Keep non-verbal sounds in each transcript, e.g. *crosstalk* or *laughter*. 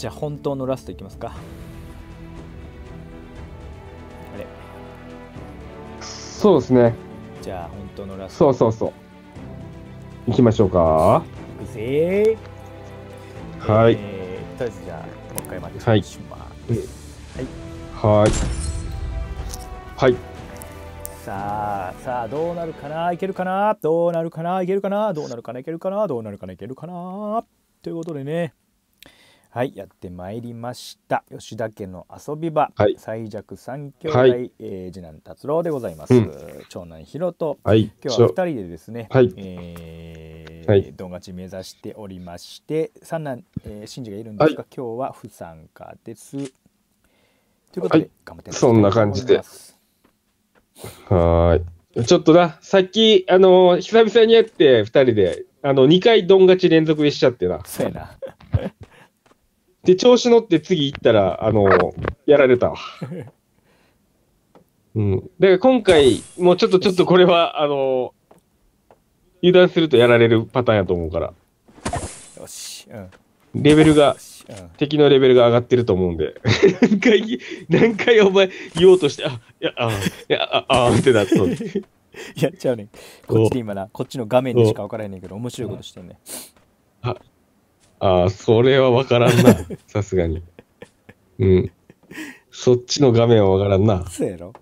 じゃあ本当のラストいきますか。あれ。そうですね。じゃあ本当のラスト。そうそうそう。行きましょうか。いくぜ。ーはい。えーとりあえずじゃあ今回まではい。します、はい。はい。さあさあどうなるかな？いけるかな？どうなるかな？いけるかな？どうなるかな？いけるかな？どうなるかな？いけるかな？ということでねはいやってまいりました。吉田家の遊び場、はい。最弱三兄弟、はい。えー次男達郎でございます、うん。長男ひろとはい。今日は2人でですね、はい。えーはい。ドン勝ち目指しておりまして三男、えー、シンジがいるんですが、今日は不参加です。ということで、はい。頑張ってそんな感じで。はーい。ちょっとな、さっき、あのー久々にやって、二人で、あの、2回ドン勝ち連続でしちゃってな。そうやなで、調子乗って次行ったら、あのーやられたわ。*laughs* うん。だから今回、もうちょっと、ちょっとこれは、あのー油断するとやられるパターンやと思うから、よし、うん、よレベルが、し、うん。敵のレベルが上がってると思うんで、何回、何回お前言おうとして、あ、いや、あ、いや、あ、あ、ってなっとる *laughs* やっちゃうね。こっちで今な、こっちの画面にしか分からへんねんけど、面白いことしてんね。ああ、それはわからんな。*laughs* さすがに。うん。そっちの画面はわからんな。そうやろ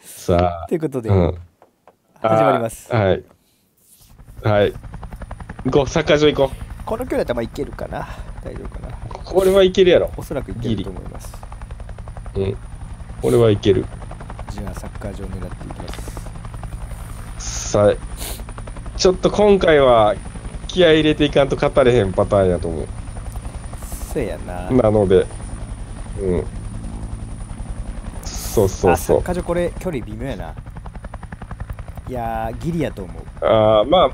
さということで、あ、うん。始まりますあはい。はい。行こう、サッカー場行ここの距離だったらまあいけるかな大丈夫かなう。これはいけるやろ。おそらくいけると思います。うん。これはいける。じゃあ、サッカー場を狙っていきます。さあ、ちょっと今回は気合い入れていかんと勝たれへんパターンやと思う。そうやな。なので、うん。そうそうそうッ。カー場これ距離微妙やな。いやー、ギリやと思う。ああ、まあ、っ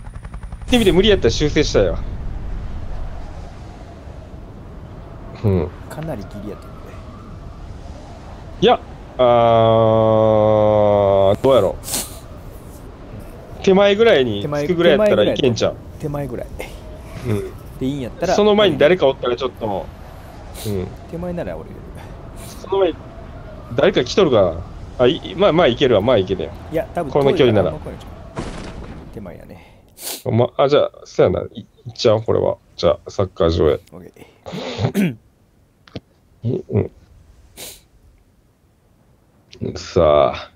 て意味で無理やったら修正したよ。うん。かなりギリやと思うね。いや、あー、どうやろう。手前ぐらいに手前つくぐらいやったらいけんちゃう。手前ぐらい。うん。でいいんやったら、その前に誰かおったらちょっと、うん。手前なら俺。その前に、誰か来とるかな。あ、いまあ、まあいけるわ、まあいけるよ。いや、多分この距離なら手前やね。ま、あ、じゃあ、そやな、いいっちゃう、これは。じゃあ、サッカー場へ。うん。さあ、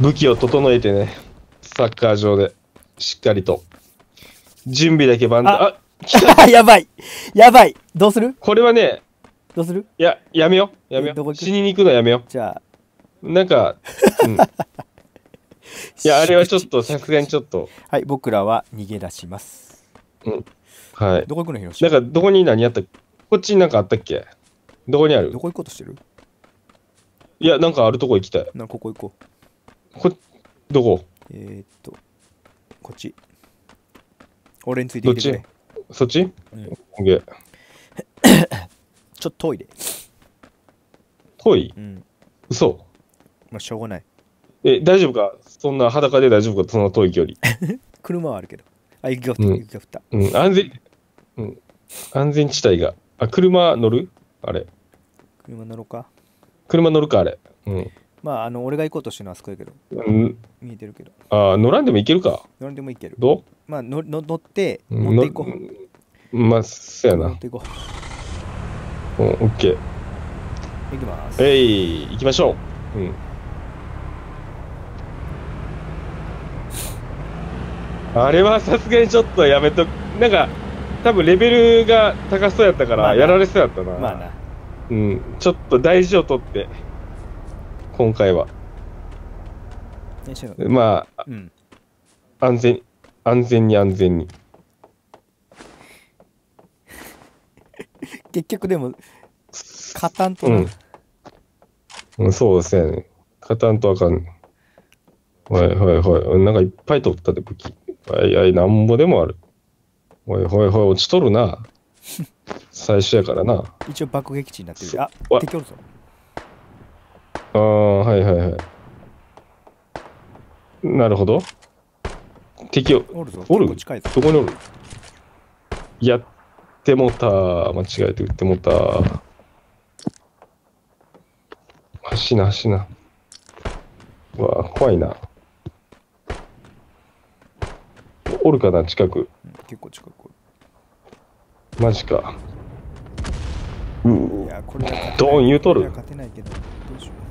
武器を整えてね、サッカー場で、しっかりと。準備だけ万端。あ *laughs* やばいやばいどうする？これはね、どうする？いや、やめよう。やめよどこ行く？死にに行くのやめよじゃあ、う。なんか、うん。*laughs* いや、あれはちょっと、さすがにちょっと、はい、僕らは逃げ出します。はい。どこ行くの、ヒロシ？なんか、どこに何やった？こっちになんかあったっけ？どこにある？どこ行こうとしてる？いや、なんかあるとこ行きたい。なここ行こう。こ、どこ？えー、っと、こっち。俺についてきてくれ。そっち？うん *coughs* ちょっと遠いで。遠いうん。嘘？まあ、しょうがない。え、大丈夫か？そんな裸で大丈夫か？そんな遠い距離。*laughs* 車はあるけど。あ、雪が降った、うん雪が降った。うん、安全、うん。安全地帯が。あ、車乗る？あれ。車乗ろうか。車乗るかあれ。うん。まあ、あの、俺が行こうとしてるのはあそこやけど、うん、見えてるけど。あ乗らんでもいけるか乗んでもいける。どまあ、のの乗って、う持っていこう。うんまあ、そやな。乗っていこうん、オッケー。う。行きます。えい、行きましょう。うん。あれはさすがにちょっとやめとく。なんか、多分レベルが高そうやったから、やられそうやったな。まあな。うん。ちょっと大事を取って、今回は。まあ、うん。安全、安全に安全に。*laughs* 結局でも、勝たんとな。うんうん、そうですね。勝たんとあかん。はいはいはい。なんかいっぱい取ったで、武器。はいはい、なんぼでもある。はいはいはい、落ちとるな。*laughs* 最初やからな。一応爆撃地になってる。あわ、敵おるぞ。ああ、はいはいはい。なるほど。敵を、おるぞ。おる？どこにおる？いや、ってもた。間違えて撃ってもた。走な、走な。うわ怖いな。おるかな、近く？うん結構近くマジか。ういやこれドーン言うとる勝てないけどどうしよう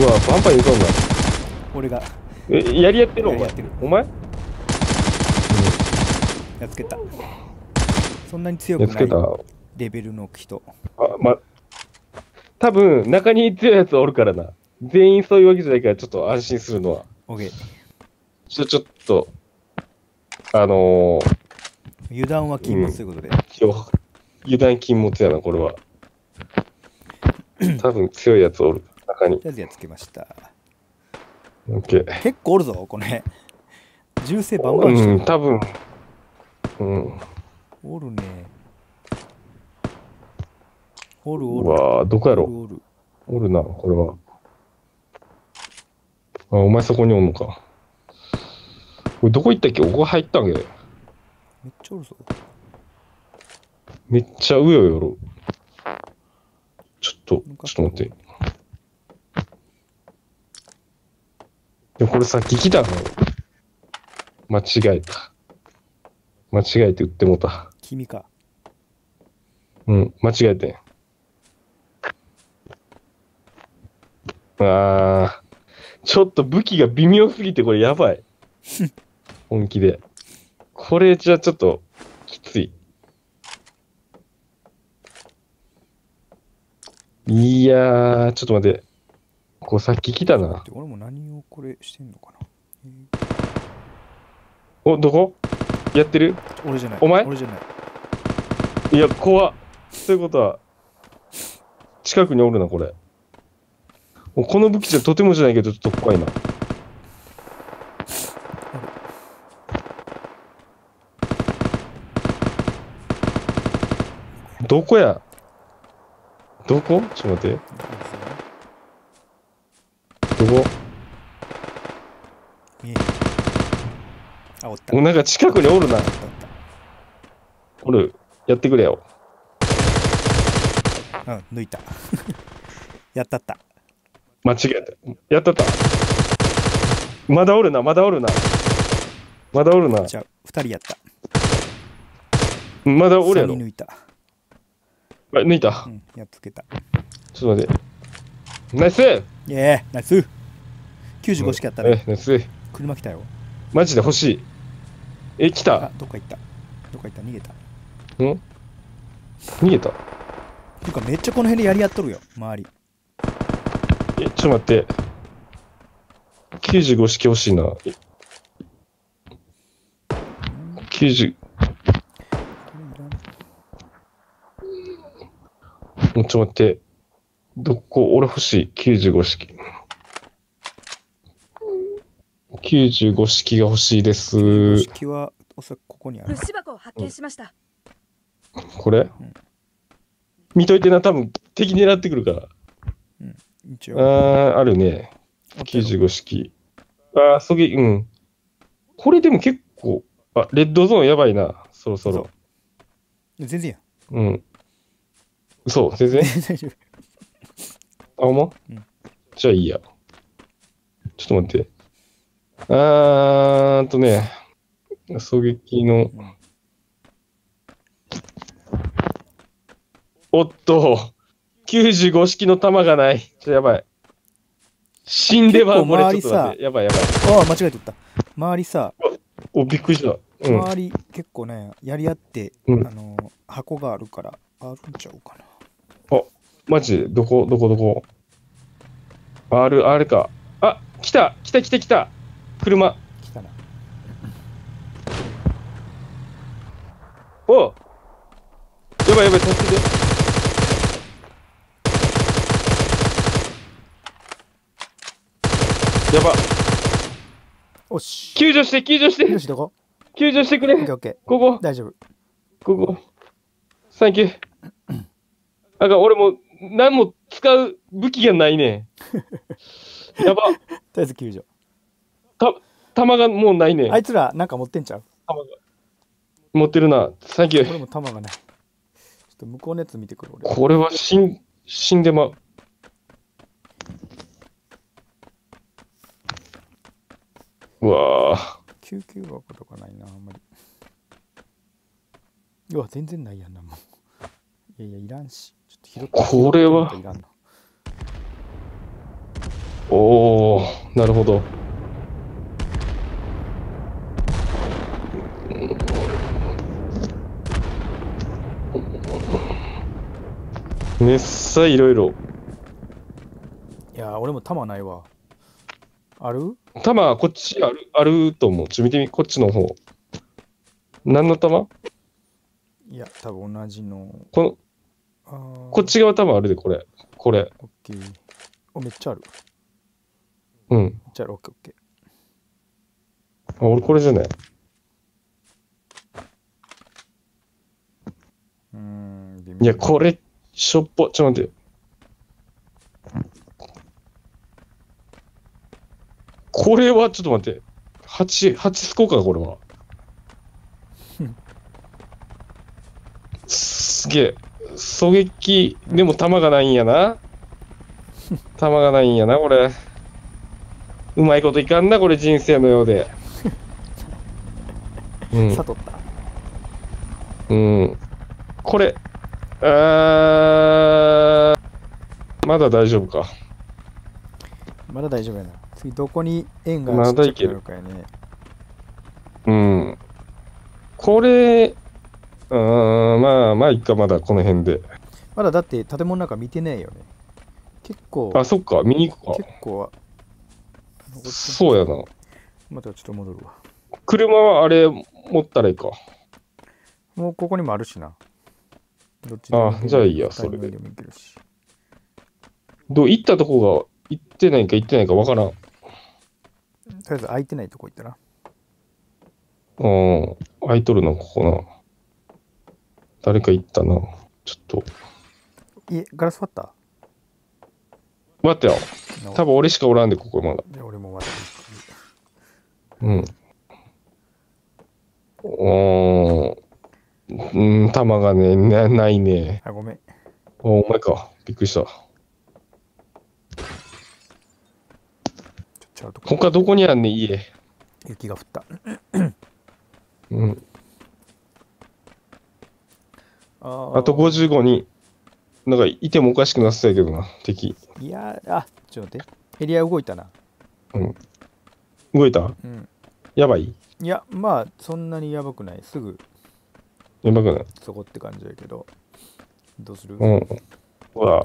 わ、バンバン言うとんな。う俺がえ、やりやってるお前。お前？やっつけたそんなに強くないやっつけた。あ、レベルの人ま、多分中に強いやつおるからな。全員そういうわけじゃないから、ちょっと安心するのは。オッケーちょ、ちょっと、あのー、油断は禁物ということで、今日、油断禁物やな、これは。*clears throat* 多分強いやつおる。中に。とりあえずやっつけましたオッケー。結構おるぞこれ銃声バンバンしてるうん、多分。うん。おるねおるおうるわーどこやろ？おるおるおるな、これは。あ、お前そこにおんのか。これどこ行ったっけ？ここ入ったんけ？めっちゃおるぞめっちゃ上をよろ。ちょっと、ちょっと待って。でもこれさっき来たの。間違えた。間違えて撃ってもうた。君かうん、間違えてん。あー、ちょっと武器が微妙すぎてこれやばい。*laughs* 本気で。これじゃちょっときつい。いやー、ちょっと待って。こうさっき来たな。で俺も何をこれしてんのかな、えお、どこ？やってる？ー俺じゃないお前？俺じゃないいや、怖っ。そういうことは、近くにおるな、これ。この武器じゃとてもじゃないけど、ちょっと怖いな。どこや？どこ？ちょっと待って。どこ見えあおったなんか近くにおるなお。る。やってくれよ。うん抜いた *laughs* やったった間違えた。やったった。まだおるな、まだおるな。まだおるな。じゃあ2人やったまだおるやろ3。人抜いたあ抜いたう。んやっつけたちょっと待って。ナイスイエーナイス。95しかやったね。え、ナイス。車来たよ。マジで欲しい。え、来あたどっか行った。どっか行った。逃げた。ん？逃げた？ていうかめっちゃこの辺でやり合っとるよ。周り。え、ちょっと待って。95式欲しいな。え90、これいらん。もうちょっと待って。どこ、俺欲しい。95式。95式が欲しいです。式はおそらくここにある物資箱を発見しました。これ？見といてな、多分敵狙ってくるから。一あ応ー、あるね。95式。あー、そげ、うん。これでも結構、あ、レッドゾーンやばいな。そろそろ。全然やうん。嘘、全然？*laughs* 大丈夫あ、ほんま、うんじゃあいいや。ちょっと待って。あーんとね、狙撃の、うんおっと、95式の弾がない。ちょっとやばい。死んではこれちょっと待って。やばいやばい。ああ間違えとった周りさお、びっくりした。うん。周り結構ねやり合って、うんあの箱があるからあるんちゃうかなマジで？どこ、どこ、どこ？ある、あれか。あ、来た来た来た来た車。来たなおやばいやばい、助けて。やば。おし救助して、救助して、よしどこ？救助してくれ。オッケーオッケーここ、大丈夫ここ。サンキュー。あかん、俺もう何も使う武器がないね。*laughs* やば。とりあえず救助た、弾がもうないね。あいつらなんか持ってんちゃう？弾が。持ってるな。サンキュー。俺も弾がない。ちょっと向こうのやつ見てくる俺。これは死ん、死んでまう。うわぁ。救急箱とかないな、あんまり。うわ、全然ないやんな、もう。いやいや、いらんし。ちょっと拾ってこれは？いらんのおー、なるほど。めっさいろいろ。いや、俺も弾ないわ。ある？弾、こっちある、あると思う。ちょ、見てみ、こっちの方。何の弾？いや、多分同じの。この、こっち側弾あるで、これ。これ。オッケー。お、めっちゃある。うん。めっちゃある、オッケーオッケあ、俺これじゃない？ー。うーん、いや、これ、しょっぽ。ちょっと待って。これは、ちょっと待って。8、8スコか、これは。すげえ。狙撃、でも弾がないんやな。*laughs* 弾がないんやな、これ。うまいこといかんな、これ、人生のようで。*laughs* うん。悟った。うん。これ、あーまだ大丈夫か。まだ大丈夫やな。次、どこに円がちっちゃくなるかやね。うん。これ、うーん、まあ、まあ、いっか、まだこの辺で。まだだって建物の中見てねえよね。結構、あ、そっか、見に行くか。結構そうやな。またちょっと戻るわ。車はあれ持ったらいいか。もうここにもあるしな。どっちあじゃあいいやそれで。どう、行ったとこが行ってないか行ってないかわからん。とりあえず空いてないとこ行ったら。うん。空いとるな、ここな。誰か行ったな。ちょっと。え、ガラス割った？待ってよ。の多分俺しかおらんで、ここまだ。いや俺も割っうん。おー。うん、弾がね、なないね。た。あ、ごめん。おお前か。びっくりした。他どこにあんねん、家？雪が降った。うん。あーあと55人。なんか、いてもおかしくなってたけどな、敵。いやー、あ、ちょっと待って。エリア動いたな。動いた？うん。やばい？いや、まあ、そんなにやばくない。すぐやばくない？そこって感じだけど。どうする？うん。ほら。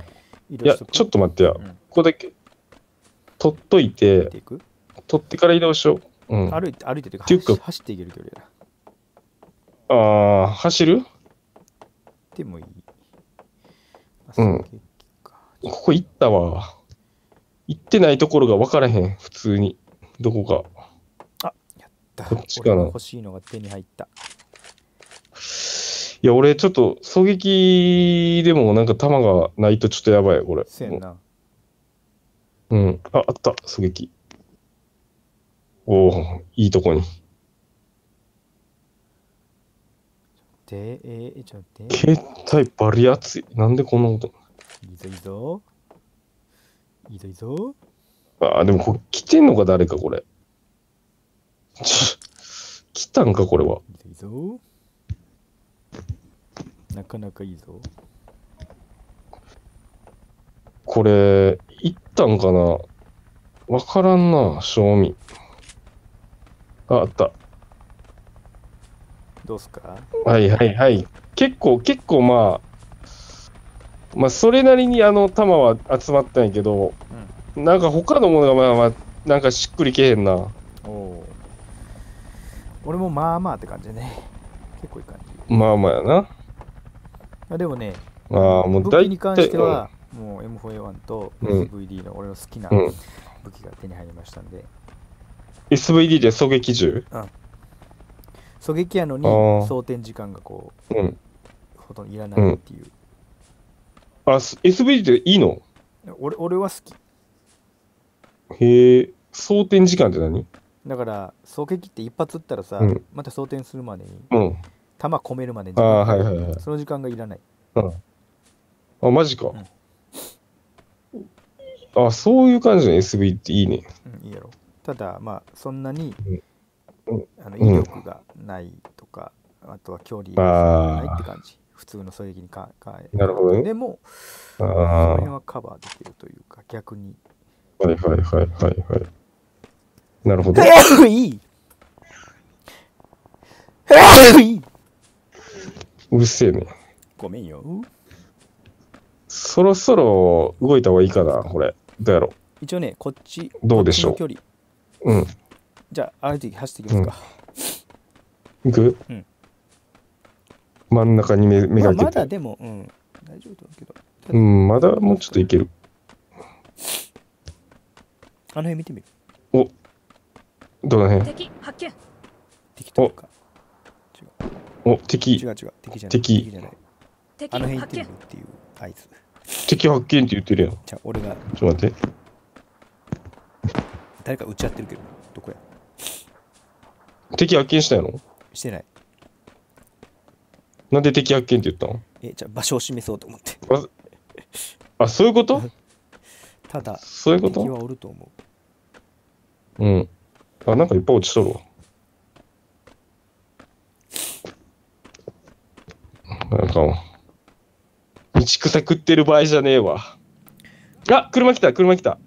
いや、ちょっと待ってや。こうんこだけ、取っとい見てて、いく？取ってから移動しよう。うん。あ歩いて、歩いてて走走っていける距離やな。あー、走る？でもいい。あうんここ行ったわ。行ってないところが分からへん、普通に。どこか。だこっちかな欲しいのが手に入った。いや、俺ちょっと狙撃でもなんか弾がないとちょっとやばい、これ。せやんな。うん。あ、あった、狙撃。おおいいとこに。で、えー、ちょっと待って。携帯バリ熱い。なんでこんなこと。いいぞいいぞ。いいぞいいぞ。あー、でもこれ来てんのか、誰か、これ。来たんか、これは。いいぞいいぞ。なかなかいいぞ。これ、行ったんかな？わからんな、賞味。あ、あった。どうすか？はいはいはい。結構、結構まあ、まあ、それなりにあの弾は集まったんやけど、なんか他のものがまあまあ、なんかしっくりけえへんな。おおー。俺もまあまあって感じでね。結構いい感じ。まあまあやな。あでもね、ああ、もう大体。武器に関しては、もう M4A1 とうん SVD の俺の好きなうん、うん。武器が手に入りましたんで、SVD で狙撃銃？狙撃やのに装填時間がこうん。う、ほとんどいらないっていう。あ、す SVD っていいの？俺俺は好き。へえ、装填時間って何？だから狙撃って一発撃ったらさ、うんまた装填するまでにうん。弾込めるまでにああ、はいはいはい。その時間がいらないうん。あ、マジか。あ、そういう感じの SV っていいね。うん、いいやろただまあそんなに、うんあのうん威力がないとか、あとは距離がないって感じ普通の狙撃にかかえなるほどねでもあそのあ、辺はカバーできるというか逆にはいはいはいはいはい。なるほど。*laughs* いい *laughs* うるせえね。ごめんよそろそろ動いた方がいいかな、これ。どうやろ一応ねこっちどうでしょう距離う。うん。じゃあ歩いて走っていきますか、行く？うん。真ん中に目目まあがけて。まだでも、うん、大丈夫だけど。うん、まだもうちょっといける。あの辺見てみる。どの辺？敵発見。敵とか。お、違う。敵。違、う違う。敵じゃない。敵。じゃない。敵あの辺行っ発見てみるっていう。合図。敵発見って言ってるやん。ちょじゃあ俺が。っと待って。誰か撃ち合ってるけど。どこや？敵発見したやろ？してないなんで敵発見って言ったのえじゃあ場所を示そうと思ってあ、そういうこと？*laughs* ただそういうこと？敵はおると思うん。あ、なんかいっぱい落ちとるわ。なんか、道草食ってる場合じゃねえわ。あ、車来た、車来た。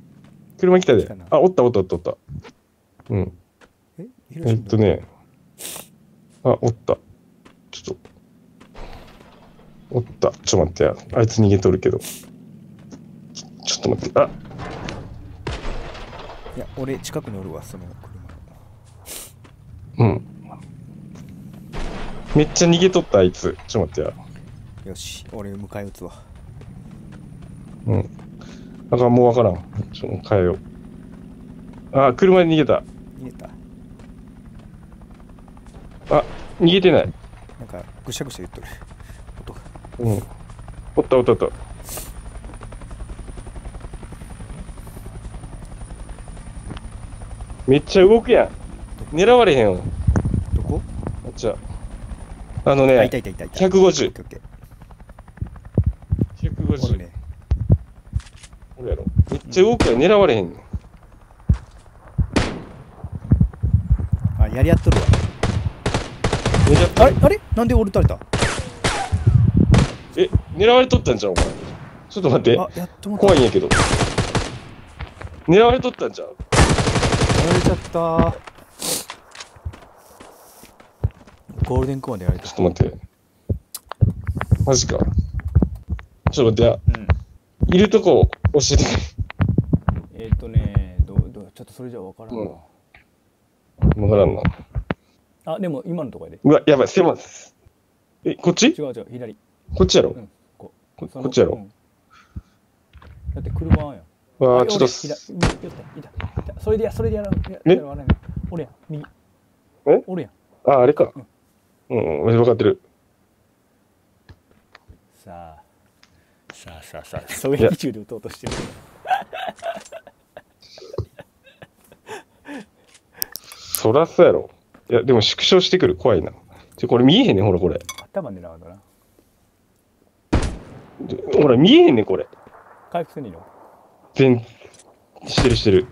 車来たで。あ、おったおったおったおった。うん。うえっとね。あ、おった。ちょっと。おった。ちょっと待ってや。あいつ逃げとるけど。ちょっと待って。あ、いや俺近くにおるわその車のうん。めっちゃ逃げとった、あいつ。ちょっと待ってや。よし俺迎え撃つわうん。だからもうわからん。ちょっと変えよう。あ、車に逃げた。逃げたあ、逃げてない。なんかぐしゃぐしゃ言っとる音がうん。おったおったおった。めっちゃ動くやん。狙われへんわ。どこ？めっちゃ。あのあいねた、いたいたいた150オッケーオッケーおる150。ねおるやろ。めっちゃ動くやん。狙われへんねん。あやり合っとるわ狙あれあれ？なんで俺撃たれた？え、狙われとったんじゃん、お前。ちょっと待って。あやっと怖いんやけど。狙われとったんじゃん。やられちゃったゴールデンコアでやられたちょっと待って。マジか。ちょっと待ってや。うんいるとこ教えてくれ。えっ、ー、とねどうどうちょっとそれじゃ分からんな、わからんな。あでも今のとこやで。うわ、やばい、狭いです。え、こっち？違う違う左。こっちやろ。うんこここっちやろ。うん。だって車やん。わあ、あちょっと俺左よったいたいたそれでやそれでやらんやえ俺や右。え？俺やあ、あれか。うん、うん、分かってる。さあさあさあさあそういう中で撃とうとしてる。そらそうやろ。いや、でも縮小してくる。怖いな。ちょ、これ見えへんねん、ほら、これ。頭狙うんだなほら、見えへんねん、これ。回復せんにいいの全、してるしてる。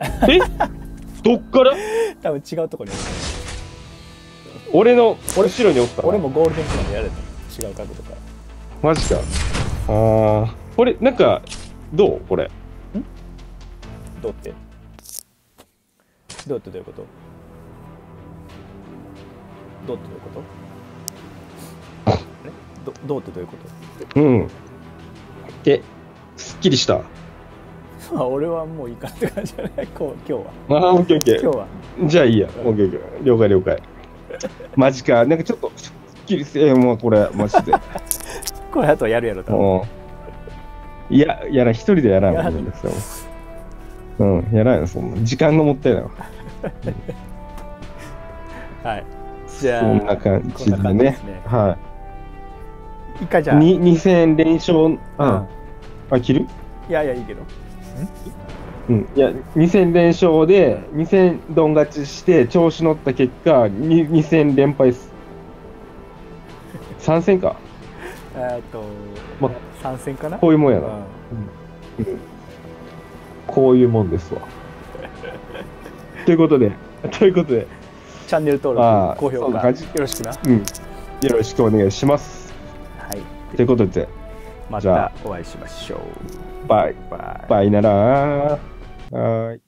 え？*laughs* どっから？多分違うとこに俺の、俺後ろにおったな俺もゴールデンコアでやられた違う角度からマジか。あー。これ、なんか、どう？これ。どうって？どうってどういうこと？どうってどういうこと？えどどうってどういうこと？うん。え、すっきりした？あ *laughs* 俺はもういいかって感じじゃない？こう今日はああ、オッケーオッケ今日はー。じゃあいいや。オッケーオッケー。了解了解。マジか。なんかちょっと、すっきりせえ、もうこれ、マジで。*laughs* これあとはやるやろ多分うん。いや、やらん、一人でやらんやらんわ。うん、やらんよ、そんな。時間のもったいないわ。*laughs* はいじゃあそんな感じでこんな感じでねすね。は一回じゃあい。に2000連勝、うん。うんあ、切る？いやいやいいけどうん、いや、2戦連勝で、2戦ドン勝ちして、調子乗った結果、に2戦連敗す。3戦か。えーっと、ま3戦かな？こういうもんやな。うんこういうもんですわ。ということで、ということで、チャンネル登録、高評価、よろしくな。はうん。よろしくお願いします。い。ということで、またお会いしましょう。バイ。バイ。バイならー。はーい。